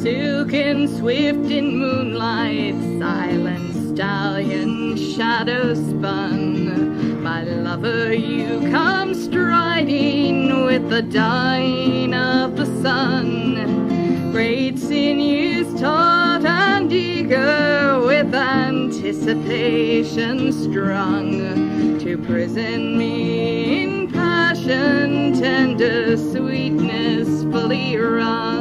Silken swift in moonlight, silent stallion, shadow spun. My lover, you come striding with the dying of the sun. Great sinews taut and eager with anticipation strung to prison me in passion, tender sweetness fully wrung.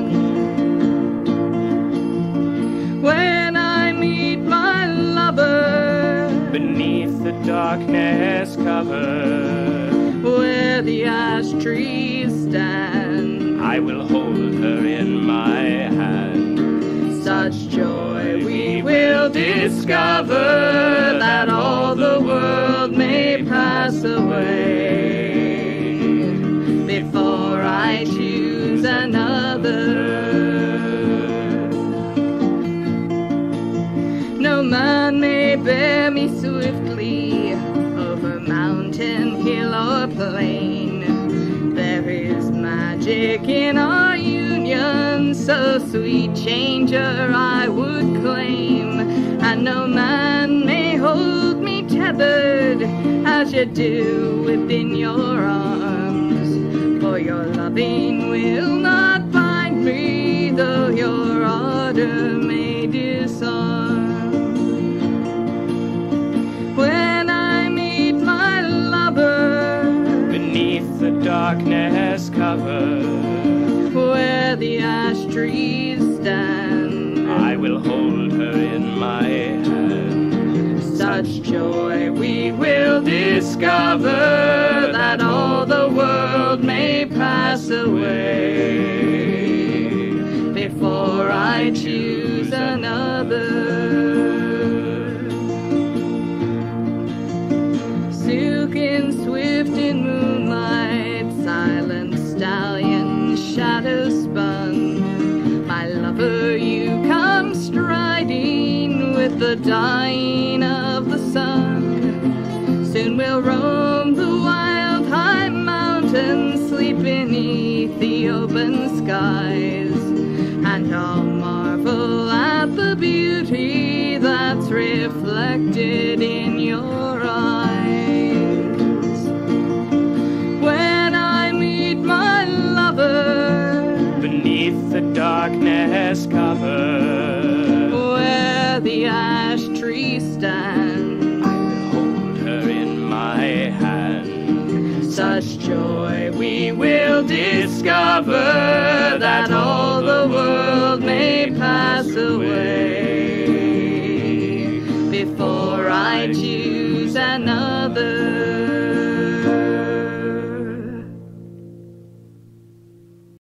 Darkness cover. where the ash trees stand, I will hold her in my hand. such joy we will discover that all the world may pass away before I choose another. No man may bear me swiftly over mountain, hill, or plain. There is magic in our union, so sweet changer I would claim. And no man may hold me tethered as you do within your arms. For your loving will not darkness cover. where the ash trees stand, I will hold her in my hand. such joy we will discover that all the world may pass away the dying of the sun. Soon we'll roam the wild high mountains, sleep beneath the open skies, and I'll marvel at the beauty that's reflected in your eyes. When I meet my lover, Beneath the darkness where the ash tree stand, I will hold her in my hand. Such joy we will discover that all the world may pass away before I choose another.